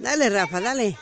Dale, Rafa, dale.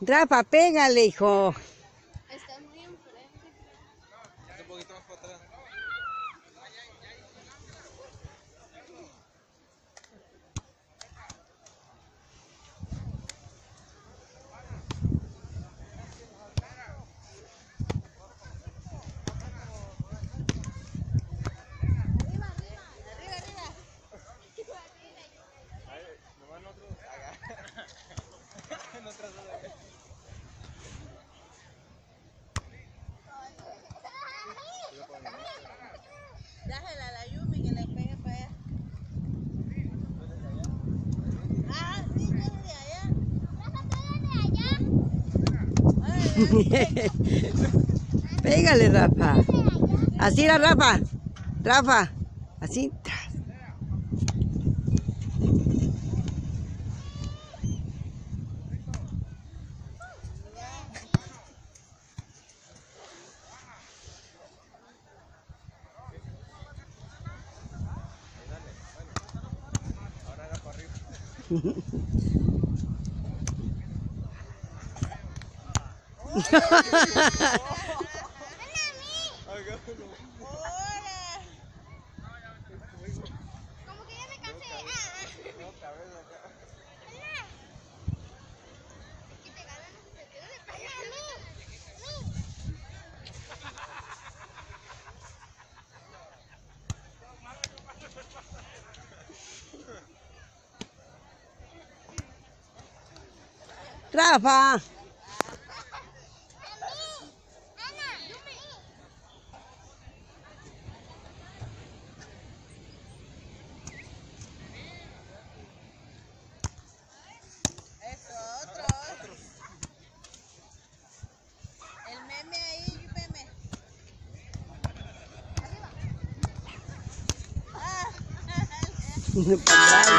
Drapa, pégale, hijo. Pégale, Rafa. Así era Rafa. Rafa. Así. Rafa. Bye.